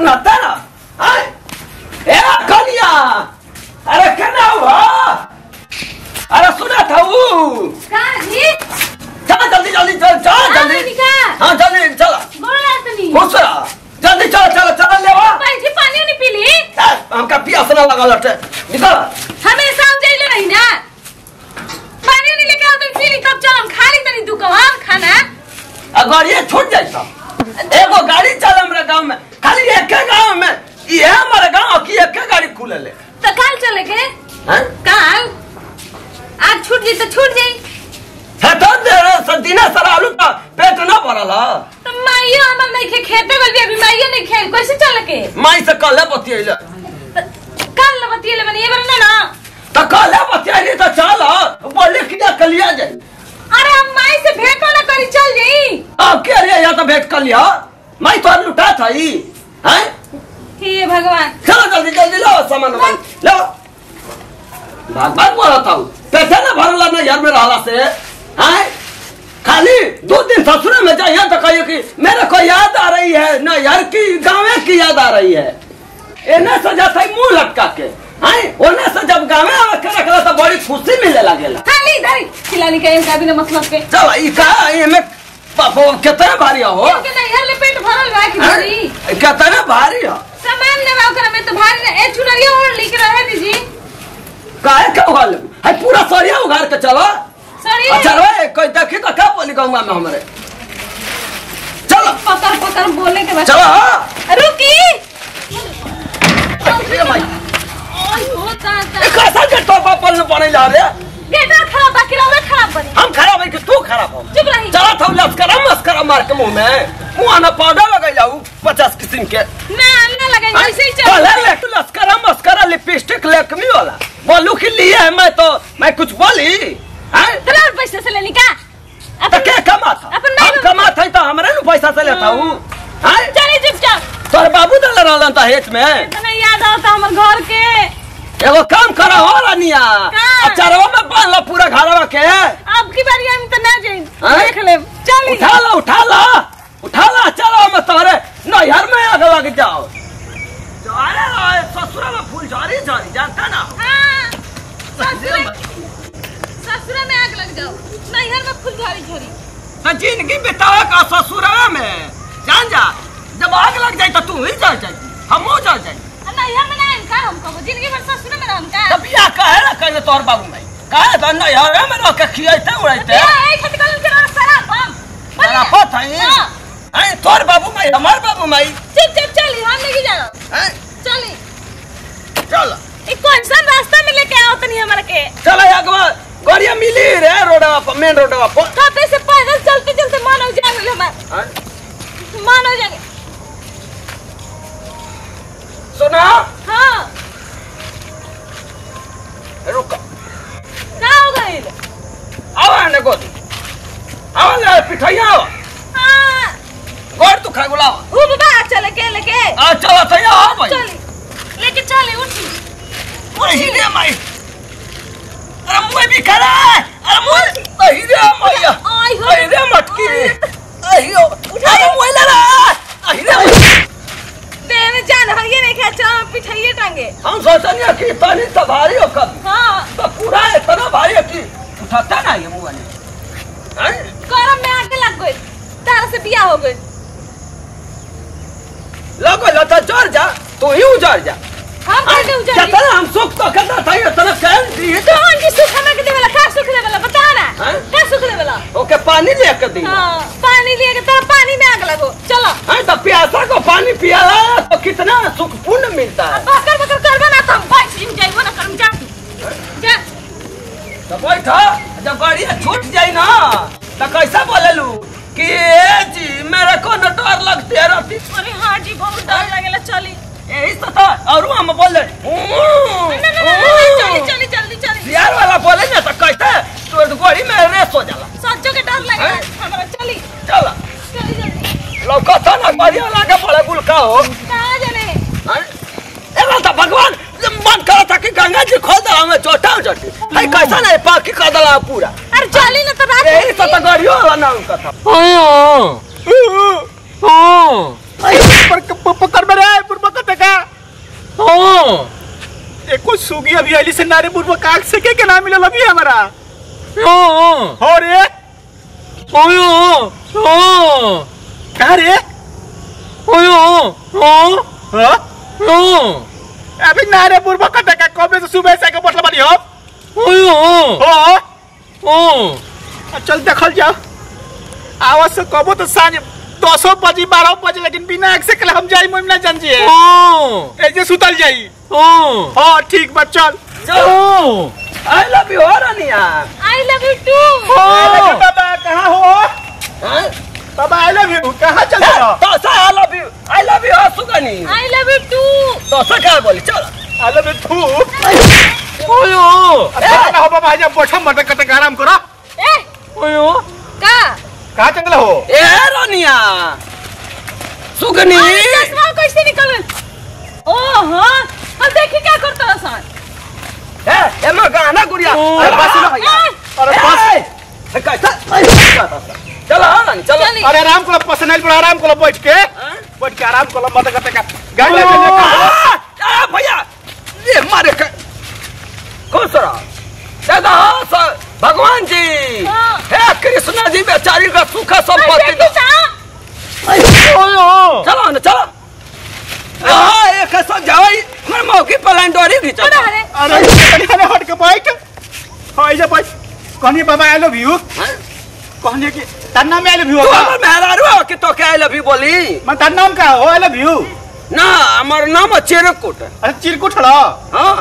सुनता ना? आय ए कनिया अरे सुना था वो। जी चल जल्दी जल्दी चल चल हाँ, जल्दी। हाँ जल्दी चल। खुश रहा जल्दी चल चल चल ले वा पैसे पानी नहीं पी पीली हमका पियास ना लगा लटे। निकल। हम जाइले रही ना। पानी नहीं लेके आओ तो पीली तब चल हम खा ली तनी दुकान खाना। अगर ये छूट जाए तो। एगो गाड़ी चल हमरा गाँव में। खाली एक गाँव में। ये हमारे गाँव की एक गाड़ी खुले ले तो कल चले के? हैं? कल? आज छूट जी तो छूट जाई। है तो देर दिना सारा आलू का पेट ना भरल। तो माइयो हमर नहीं खे खेते बल भी अभी माइयो नहीं खे कैसे चले के? माई से कल बतियले कल बतिए बनी ये बरना ना तो कल बतियली तो चल बोले कि कलिया जाए अरे हम माई से भेंट ना करी चल जाई अब के रे या तो भेंट कर लिया? माई तो लुटा था ही हैं? हे भगवान। चलो जल्दी जल्दी लो सामान वामान। लो। भाग भाग बोला था पैसे ना भरला ना यार में रहला से हैं? खाली दो दिन ससुर में जाइए तो कहिए कि मेरे को याद आ रही है ना यार की गाँव की याद आ रही है। एने से जाता है मुँह लटका के। हैं? ओने से जब गाँव आवे के रखला तो बड़ी खुशी मिले लगेला। खाली इधर खिलानी का इनका बिना मतलब के चल ई का एमे बाबो कितना भारी हो? इनके नहीं हर पेट भरल बा कि भरी हैं? कितना भारी हो? सामान लेवा ओकरा में तो भारी ना ए चुनरिया और लेके रहे दीजी काहे का उगाल है पूरा सरिया उगार के चलो। सॉरी अच्छा रे कोई देखी तो क्या बोली गाँव में हमारे? चलो। पकड़ पकड़ बोलने के बाद। चलो हाँ। रुकी। ये भाई ओय हो एक ऐसा के तो पापल ने बने जा रहे गेटा खराब बाकी रहा खराब बनी। हम खराब है कि तू खराब हो? चुप रही। चला था लस्करा मस्करा मार के मुँह में। मुँह ना पाउडर लगा जाऊ पचास किस्म के। ना ना लगे ऐसे ही चल। ले लस्करा मस्करा लिपस्टिक लेकमी वाला बोलू कि लिए है मैं तो मैं कुछ बोली? हैं? तलार पैसे से लेनी का। तो अपन क्या कमा था? अपन हम नहीं- कमा था तो हमरे नु पैसा से लेता हूँ। हैं? चली चुपचाप तोर बाबू दल रहलन था हेच में। इतना याद आता हमर घर के। एगो काम करा हो रानिया? अचारवा में बाँध लो पूरा घरवा के अब की बारी हम तो ना जाई? देख ले चली उठा लो उठा लो। उठा लो अचारवा में तोरे नैहर में आग लग जाओ। अरे रे, ससुरा में फूल झाड़ी झाड़ी जानता ना? हाँ, ससुरे ससुरे में आग लग जाओ। नैहर में फुल झड़ी झड़ी। तो ज़िंदगी बितावे का ससुरा में। जान जा जब आग लग जाए तो तू ही जल जाए हम जल जाए आ नैहर में ना का हम ज़िंदगी भर ससुरे में रहम का तब या कहे ना कहे तोर बाबू में। कहे तो नैहर में रह के खियाते उड़ाते या ए खेती कल के रहा शराब हम तेरा है। तोर बाबू माई हमार बाबू माई चुप चुप चली हम नहीं जाना चली। चल। ई कौन सा रास्ता में लेके आओ तनी हमरा के? चल अगवा गाड़िया मिली रे रोडवा पर मेन रोडवा पर कबे से पैदल चलते चलते मानव जान हमार। मानव जान सुना। हाँ रुक का हो गइल आवा ने गोदी आवा ले पिठाइया आवा हाँ गोड़ तू खा गुलावा ऊ बाबा चले के लेके आ चला तैया आ भाई चली लेके चली उठी पूरे हिरे माई अरे मुँह भी खड़ा है अरे मुँह हिरे मैया आई हो हिरे मटकी अहियो अरे मुँह ले रहा हिरे देह में जान हो ये नहीं क्या चल पिठाइए टांगे हम सोचनिया कि इतनी तो भारी हो कभी हाँ। तो पूरा इतना भारी है कि उठाता ना ये मुँह वाले। हैं? गरम में आके लग गई तार से बिया हो गई लगो लता ज़ोर जा। तू ही उजड़ जा। हम कैसे उजड़ क्या तरह हम सुख तो करना था ये तरह कह दी कौन की सुख हमें के देवेला? का सुख देवेला? बता ना। हाँ? का सुख देवेला? ओके पानी लेकर दी हाँ पानी लिए के तेरा पानी में आग लगो। चलो। है तो प्यासा को पानी पियाला तो कितना मिलता है। बकर बकर करबा ना तो हम बैठ जिम जाइबो ना करम जा जा। तो बैठा जब गाड़िया छूट जाई ना तो कैसा बोले लू कि ए जी मेरे को न डर लगती है रहती अरे हाँ जी बहुत डर लगेला चली। यही तो था और हम बोले ना ना ना, ना चली चली जल्दी चली। सियार वाला बोले ना तो कैसे तो गाड़ी में रेस हो जाला। सच्चो के डर लगेला। हाँ? हमरा चली। चला। चली जल्दी लौकता ना गाड़िया लागे बड़े गुल का हो हैं? भगवान मन करा था कि गंगा जी खोल दला मैं हो जाती। है। हाँ। कैसा नहीं पाकी कर दला पूरा। अरे चली ना तो रात यही तो, तो तगड़ियो वाला ना उनका था। हाँ। हाँ। ओ ओ पर पकड़ में रे बुरबा का टका एक एको सूगी अभी अली से नारे बुरबा काग से क्या ना मिला लगी हमारा। ओ और ये ओ ओ कहाँ रे? ओ ओ हाँ। हाँ। अभी नारे पूर्व कटे का कबे से सुबह से के बटल बानी हो ओयो हो हाँ अब चल देखल जाओ आवाज़ से कबो तो साँझ दसो बजी बारह बजे लेकिन बिना एक से कल हम जाई मुइम ना जान जी हाँ ऐसे सुतल जाई हाँ हाँ ठीक बा चल हाँ I love you Rania I love you too अरे बाबा कहाँ हो हाँ? बाबा आई लव यू कहाँ चल रहा हो तो सा I love you I love Sugni I love you too तो सा क्या बोली? चल। आई लव यू थू ओयो। अच्छा ना हो बाबा जब बैठो मत कटे आराम करो। ए। ओयो। का? कहाँ चल हो? ए रानिया। सुगनी। अरे चश्मा कैसे निकल गइल? ओहो अब देखी क्या करता है सन ए ए मैं गाना गुड़िया। ओ, अरे बस ना भैया। अरे बस। कैसा चलो हाँ रानी चलो अरे आराम करो पसंद पर आराम करो बैठ के। हाँ? बैठ के आराम करो मत कटे का गाड़ी ले ले आ, भैया ये मारे क- खुश रहो दादा स- भगवान जी हाँ। कृष्ण जी बेचारी का सुख संपत्ति सा चलो ना चलो हाँ एक ऐसा जाओ हमारे मौके पर लंडोरी घिंचो अरे अरे अरे अरे हट के बैठ हाँ ऐसे बैठ कहनी बाबा आई लव यू हाँ? कहनी कि तार नाम आई लव यू तू हमर मेहरारू हो कि तो क्या लभी बोली? मैं तार नाम का हो आई लव यू ना हमार नाम है। चिरकुट अरे चिरकुट हाँ।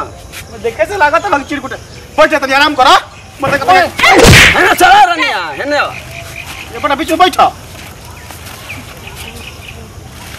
देखे से लगा था चिरकुट बैठ जा तनी आराम करो। मत कटे है ना चला रनिया है ना? ये बड़ा बीच में बैठो।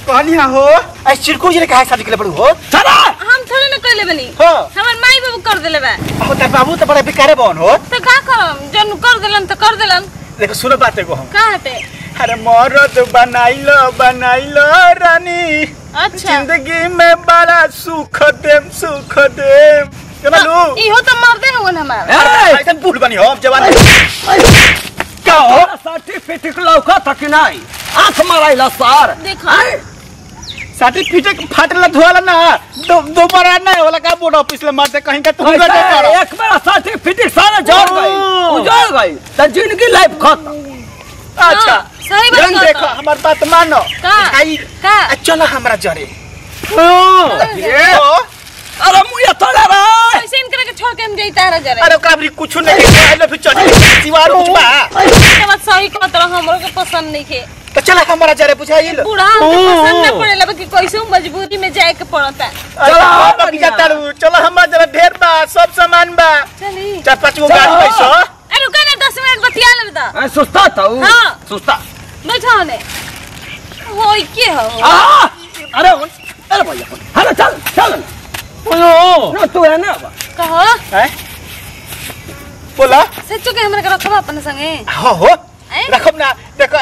कहनी हाँ हो ऐ चिरकुट जी ने कहा शादी के लिए पड़ू हो। चला। हम थोड़े ना कहले बनी हाँ। हमर माई बाबू कर देले बा हो तार बाबू तो बड़ा बेकारे बहन हो। तो का करम जन कर देलन तो कर देलन। देखो सुनो बात को हम। का हटे अरे मरद बनाइलो बनाइलो रानी। अच्छा। ज़िंदगी में बड़ा सुख देम सुख देम। चलो इहो तो मर दे हो हमार ए! ऐसे बूढ़ बनी हो अब जवान का हो? सर्टिफिकेट लौका तक नहीं? आँख माराइला सार। देखो। हैं? सर्टिफिकेट फाटला धोला ना। दो दोबारा ना होला का बोर्ड ऑफ़िस में मारते कहीं का तुम ऐसा गए करो एक बार सर्टिफिकेट सारा जोड़ गई ओ। उजड़ गई तो ज़िंदगी लाइफ खत्म। अच्छा। हाँ, सही बात देखो हमार बात मानो। का? भाई का? चलो हमरा जरे। हाँ ये हो अरे मुझे तोड़ा रे कैसे इनकरे के छोड़ के हम जाई तारा जरे अरे भी कुछ नहीं आई लव यू चली दीवार कुछ बा। ये बात सही कहत रह हमरो के पसंद नहीं के तो चलो हमरा जरे बुझाइल। बूढ़ा हमके पसंद ना पड़ेला बाकी कैसे मजबूरी में जाए के पड़ता। चलो चलो, हम बढ़िया। जाता रहू चलो हमरा जरे ढेर बा सब सामान बा। चली। चार पाँच गो। गाड़ी पैसा अरे रुका ना दस मिनट बतिया ले बता हैं, सुस्ता था वो? हाँ। सुस्ता। बैठा ने। होई के हो! अरे उन- अरे भैया अरे चल चल। ओयो ना तू है ना कहो। हैं? बोला। सच्चो के हमरा के रखबा अपन संगे? हाँ हो। हैं? रखब ना। देखो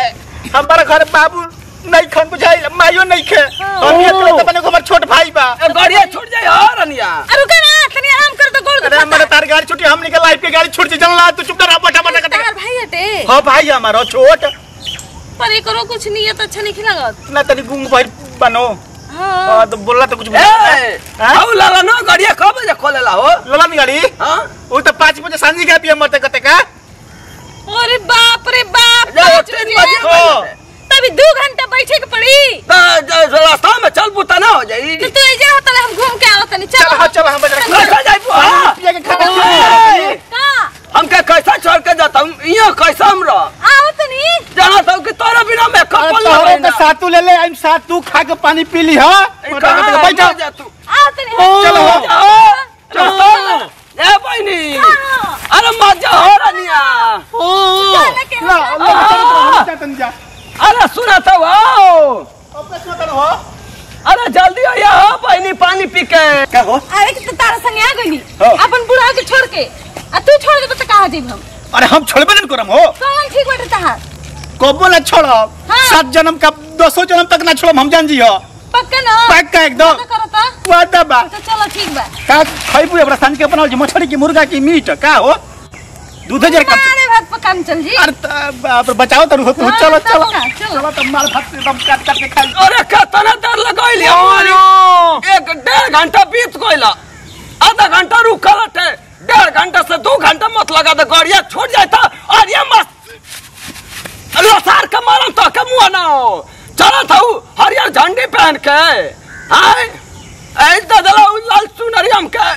हमारा घर बाबू नहीं खन बुझाइल मायो नहीं खे हाँ। हम ये तो अपने को हमार छोट भाई बा। गाड़िया छूट जाए हाँ रनिया। अरे रुका ना तनी आराम कर तो गोड़ अरे हमारे तार गाड़ी छुट्टी हमने के लाइफ के गाड़ी छूट जी चल तू चुप रह बैठा बैठा तार भाई हटे। हाँ भाई हमारा छोट। पर ये करो कुछ नहीं है तो अच्छा नहीं लगत। ना तनी गुंग भाई बनो। हाँ। हाँ तो बोला तो कुछ ए हाँ? लाला ना गाड़िया कब बजे खोलेला हो? ललन गाड़ी? हाँ। वो तो पाँच बजे सांझी का पिया मरते कते का? अरे बाप रे बाप हाँ। तभी दो घंटा बैठे के पड़ी। तो ज- रास्ता में चल बुता ना हो जाई तो तू ऐजा होता हम घूम के आवत नहीं चल। हाँ चल हम बजा कैसा जाई बुआ पिया के कैसा छोड़ के जाता? हूँ यहाँ कैसा हम रह आवत नहीं जाना था कि तोरा बिना मैं कपल ना तोहरे के सातू ले ले हम सातू खा के पानी पी ली हाँ? बैठा जा। तू आवत नहीं चलो, हो जाओ, रास्ता में। ए बहनी हाँ। अरे मज़ा हो रनिया चल के ला हम- ला जा तन जा अरे सुना था वाओ। अब कैसे होता हो। अरे जल्दी आ यहाँ बहनी पानी पी के। क्या हो? अरे कि तू तारा संगे आ गई हाँ। अपन बुढ़ा के छोड़ के। आ तू छोड़ दे तो कहाँ जीव हम? अरे हम छोड़बे नहीं करम हो। कौन ठीक बैठे तहार कबो ना छोड़ो हाँ। सात जन्म का दसो जन्म तक ना छोड़म हम जान जी हो पक्का ना? पक्का एकदम। तो। वादा बा। तो चलो ठीक बा। का खइबू अपना साँझ के बनाओ जी मछली की मुर्गा की मीट का हो? दूध जर कम अरे भात पकान चल जी। अरे त- बाप रे, बचाओ तो हो हाँ, चलो। चलो चलो। चलो तो मार भात एकदम काट काट के खाई अरे कितना देर लगाई लिया एक डेढ़ घंटा बीत गइला आधा घंटा रुका लटे डेढ़ घंटा से दो घंटा मत लगा दे गाड़िया छोड़ जाए था। और ये मस्त। लसार के मारम तो के मुआ ना हो। चला था हरियर झंडी पहन के। आए ऐ ददला उ लाल चुनरी हम के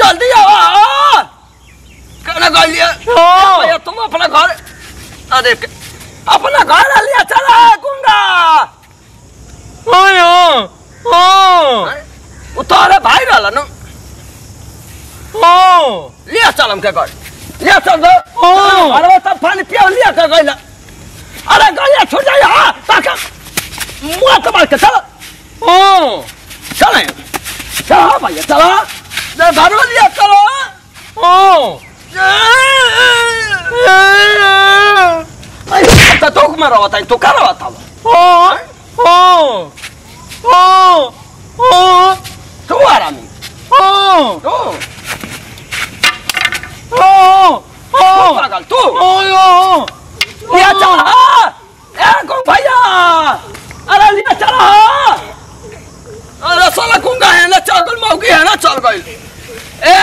जल्दी आओ। कहना गलिए हाँ। भैया तुम अपना घर अरे के- अपना घर लिया चला गुंगा। ओयो ओ उतारे भाई रहला न। ओ लिया चल हमके घर। लिया चल दो। अरे वो तब पानी पिया लिया के गइला। अरे गलिया छोड़ जाए हाँ ताके। मुआ तो मार के चलो। ओ चले चलो भैया चलो दे लिया चलो। ओ अरे तो तो में रहता है तो का रहता है ओ ओ तू आरामी तू ओ तू ओ पागल तू ओयो लिया चल हाँ ए कौन भैया अरे लिया चल हाँ अरे साला कुंगा है ना चल गई मौगी है ना चल गई ए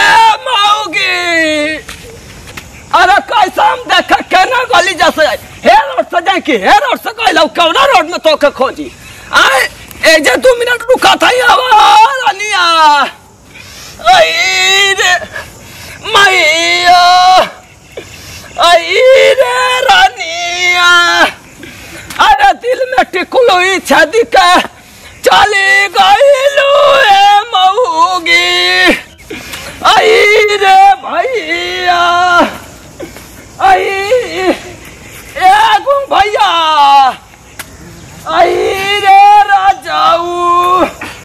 मौगी अरे कैसा हम देख के ना गली जैसे? हे रोड से जाए कि हे रोड से गई कौना रोड में तो के खोजी? आए, ए जे दो मिनट रुका था यहाँ रानिया आई रे मैया। आई रे रानिया। अरे दिल में टिकुलो इच्छा दिखे चली गई गईलू, ए मऊगी। आई रे भैया। आई भैया। आई रे राजाऊ।